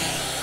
Yeah.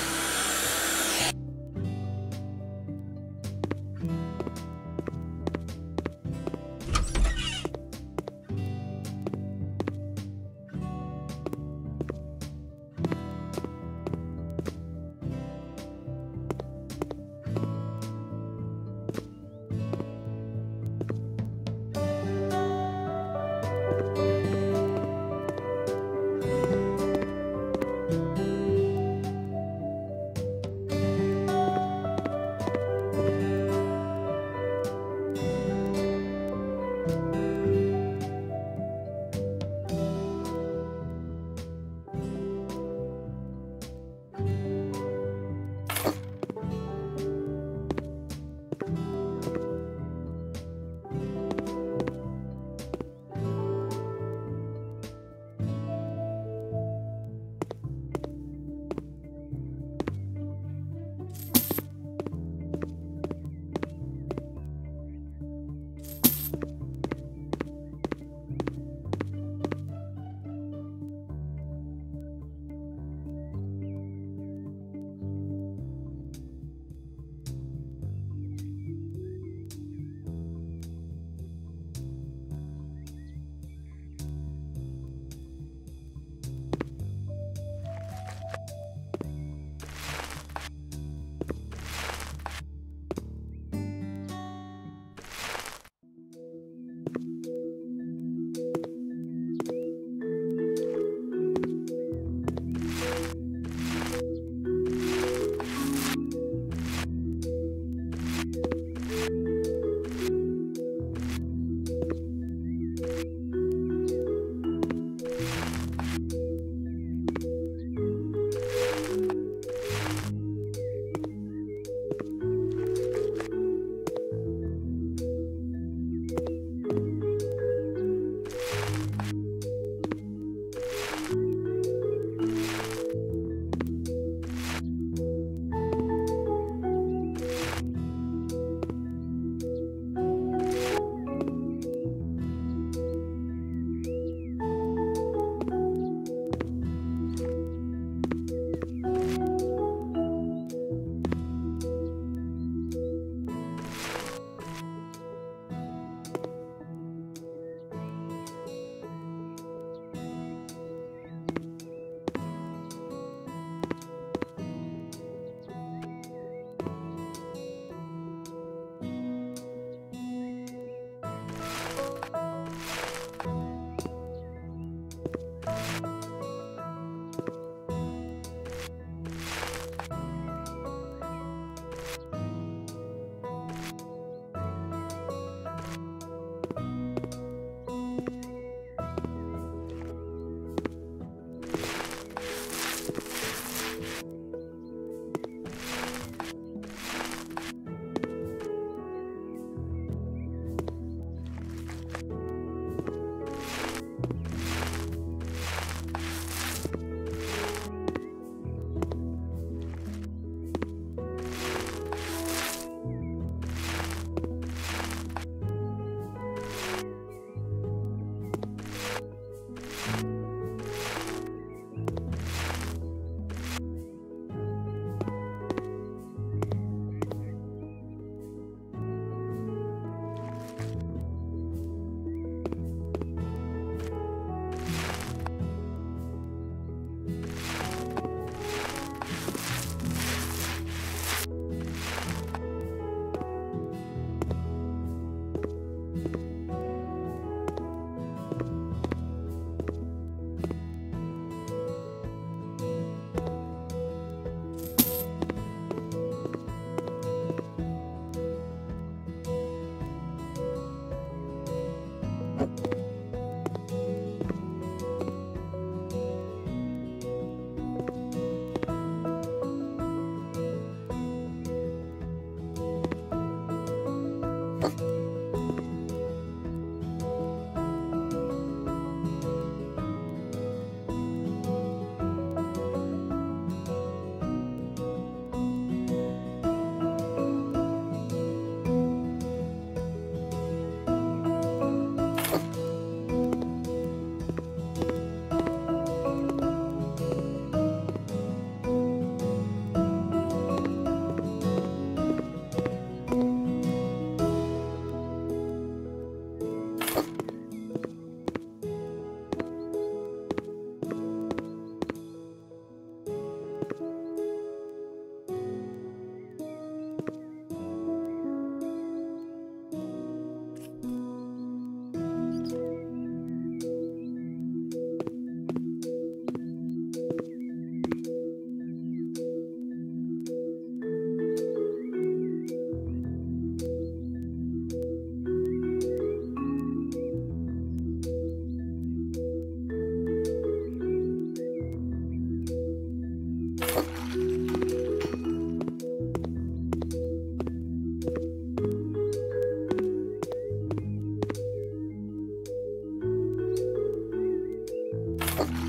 Ha